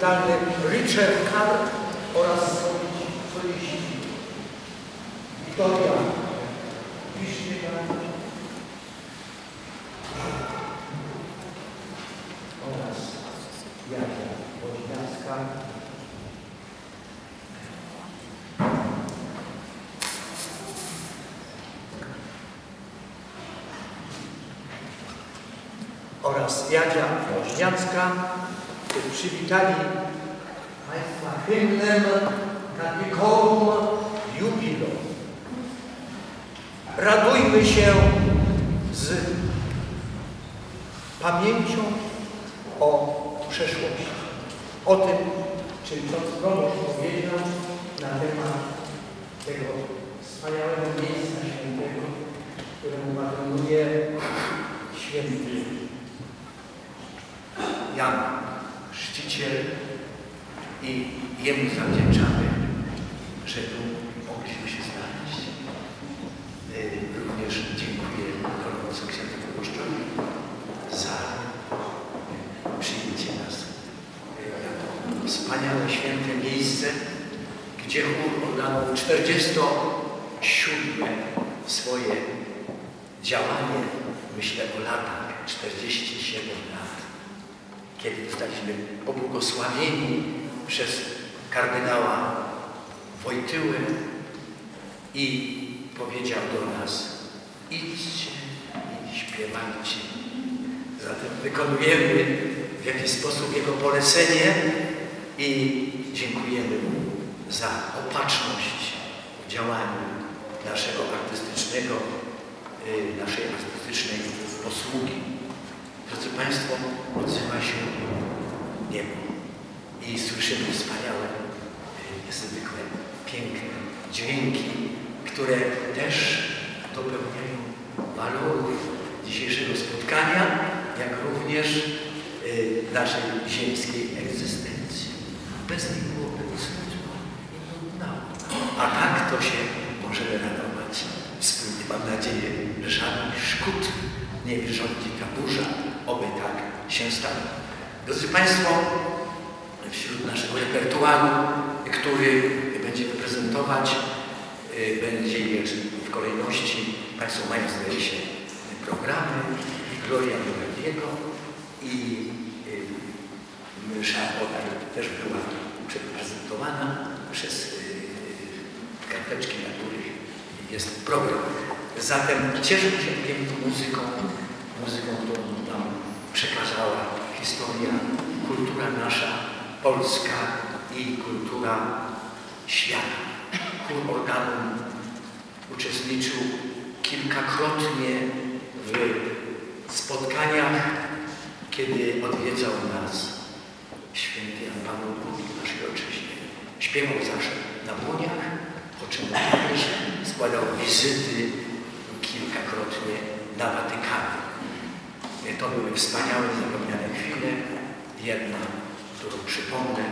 kapitalny Richard Carr oraz soliści Wiktoria Wisznyka oraz Jadzia Wojciechowska. oraz Jadzia Woźniacka przywitali Radujmy się z pamięcią o przeszłości. O tym, czym co proboszcz powiedział na temat tego wspaniałego miejsca świętego, któremu patronuje święty Jan Chrzciciel i jemu zawdzięczamy, że tu mogliśmy się znaleźć. Y, Również dziękuję gorąco księdzu proboszczowi za przyjęcie nas na to wspaniałe, święte miejsce, gdzie chór oddał 47 swoje działanie, myślę o latach, 47 lat, kiedy zostaliśmy pobłogosławieni przez kardynała Wojtyłę i powiedział do nas idźcie i śpiewajcie. Zatem wykonujemy w jakiś sposób Jego polecenie i dziękujemy Mu za opatrzność w działaniu naszego artystycznego, y, naszej artystycznej posługi. Drodzy Państwo, odzywa się niebo i słyszymy wspaniałe, y, niezwykle piękne dźwięki, które też dopełniają walorów dzisiejszego spotkania, jak również y, naszej ziemskiej egzystencji. Bez nich byłoby smutno i nudno. A tak to się możemy radować. Wspólnie mam nadzieję, że żadnych szkód nie wyrządzi ta burza, oby tak się stało. Drodzy Państwo, wśród naszego repertuaru, który będziemy prezentować, y, będzie jeszcze w kolejności, Państwo mają zdaje się programy Gloria Domerdiego i y, msza potem też była przeprezentowana przez y, karteczki, na których jest program. Zatem cieszymy się piękną muzyką, muzyką, którą nam przekazała historia, kultura nasza, polska i kultura świata. Chór organum uczestniczył kilkakrotnie w spotkaniach, kiedy odwiedzał nas święty Jan Paweł II ojczyźnie. Śpiewał zawsze na błoniach, po czym również składał wizyty kilkakrotnie na Watykanie. To były wspaniałe, zapomniane chwile. Jedna, którą przypomnę,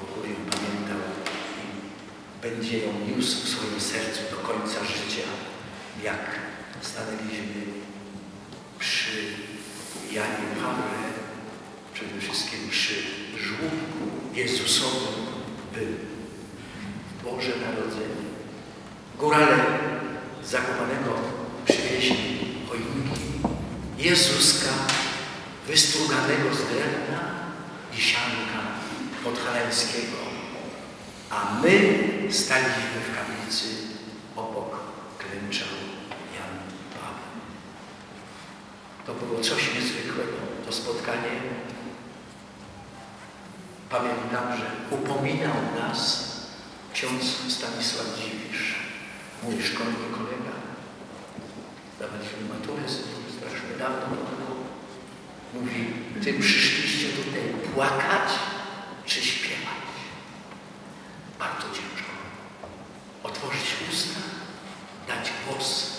bo który ją pamiętał i będzie ją niósł w swoim sercu do końca życia, jak stanęliśmy przy Janie Pawle, przede wszystkim przy żłobku Jezusowym był Boże Narodzenie. Górale zakopanego przywieźli choinki Jezuska wystruganego z drewna i sianka podhalańskiego. A my staliśmy w kaplicy obok klęczał Jan Paweł. To było coś niezwykłego. To spotkanie pamiętam, że upominał nas ksiądz Stanisław Dziwisz, mój szkolny kolega. Dawaliśmy maturę z nim strasznie dawno to było. Mówi, ty przyszliście tutaj płakać czy śpiewać? Bardzo ciężko. Otworzyć usta, dać głos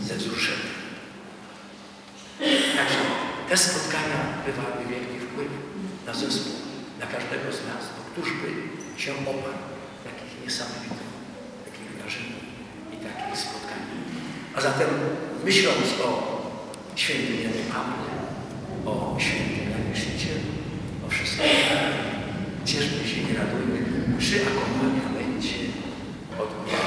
ze wzruszeniem. Także te spotkania bywały wielki wpływ na zespół, na każdego z nas, bo któż by się oparł takich niesamowitych, takich wrażeń i takich spotkań. A zatem myśląc o świętym Janie Pawle, o świętym Janie Chrzcicielu, o wszystkich cieszmy się i radujmy przy akompaniamencie odmiany